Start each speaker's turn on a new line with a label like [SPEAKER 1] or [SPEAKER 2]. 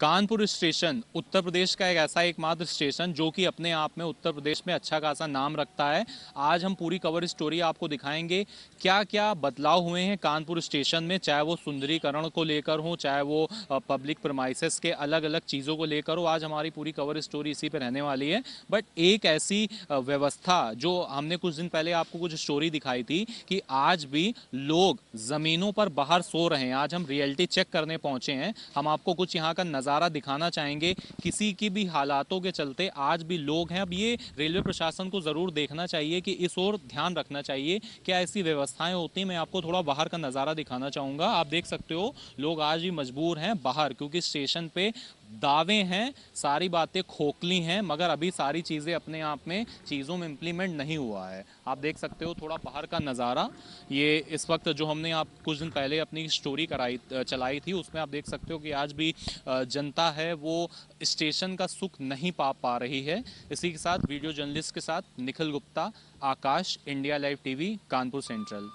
[SPEAKER 1] Kanpur station, Uttar Pradesh का एक ऐसा एकमात्र स्टेशन जो कि अपने आप में उत्तर प्रदेश में अच्छा खासा नाम रखता है। आज हम पूरी कवर स्टोरी आपको दिखाएँगे। क्या क्या बदलाव हुए हैं कानपुर स्टेशन में, चाहे वो सुंदरीकरण को लेकर हो, चाहे वो पब्लिक प्रमाइसिस के अलग अलग चीज़ों को लेकर हो, आज हमारी पूरी कवर स्टोरी इसी पर रहने वाली है। बट एक ऐसी व्यवस्था जो हमने कुछ दिन पहले आपको कुछ स्टोरी दिखाई थी कि आज भी लोग ज़मीनों पर बाहर सो रहे हैं। आज हम रियलिटी चेक करने पहुँचे हैं। हम आपको कुछ यहाँ का नज़ारा दिखाना चाहेंगे किसी की भी हालातों के चलते। आज भी लोग हैं। अब ये रेलवे प्रशासन को ज़रूर देखना चाहिए कि इस ओर ध्यान रखना चाहिए। क्या ऐसी व्यवस्थाएँ होती मैं आपको थोड़ा बाहर का नज़ारा दिखाना चाहूँगा। आप देख सकते हो, लोग आज भी मजबूर हैं बाहर, क्योंकि स्टेशन पे दावे हैं, सारी बातें खोखली हैं, मगर अभी सारी चीज़ें अपने आप में चीज़ों में इम्प्लीमेंट नहीं हुआ है। आप देख सकते हो थोड़ा बाहर का नज़ारा, ये इस वक्त जो हमने आप कुछ दिन पहले अपनी स्टोरी कराई चलाई थी, उसमें आप देख सकते हो कि आज भी जनता है वो स्टेशन का सुख नहीं पा पा रही है। इसी के साथ वीडियो जर्नलिस्ट के साथ Nikhil Gupta, Aakash India live TV Kanpur central